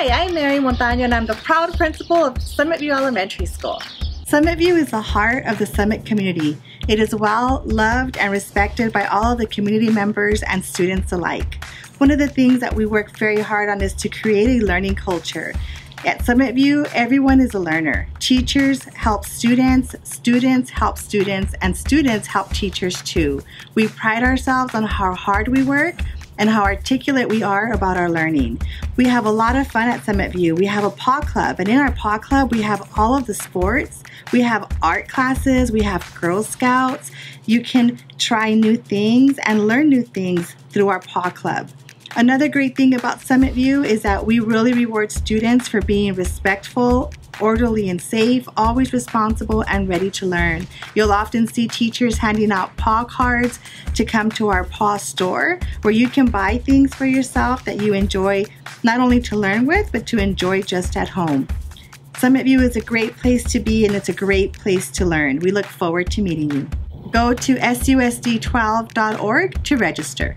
Hi, I'm Mary Montaño and I'm the proud principal of Summit View Elementary School. Summit View is the heart of the Summit community. It is well loved and respected by all the community members and students alike. One of the things that we work very hard on is to create a learning culture. At Summit View, everyone is a learner. Teachers help students, students help students, and students help teachers too. We pride ourselves on how hard we work and how articulate we are about our learning. We have a lot of fun at Summit View. We have a paw club, and in our paw club, we have all of the sports. We have art classes, we have Girl Scouts. You can try new things and learn new things through our paw club. Another great thing about Summit View is that we really reward students for being respectful, orderly and safe, always responsible and ready to learn. You'll often see teachers handing out paw cards to come to our paw store where you can buy things for yourself that you enjoy not only to learn with, but to enjoy just at home. Summit View is a great place to be and it's a great place to learn. We look forward to meeting you. Go to susd12.org to register.